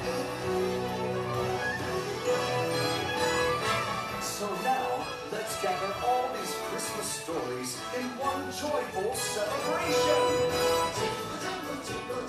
So now, let's gather all these Christmas stories in one joyful celebration. Jingle, jingle,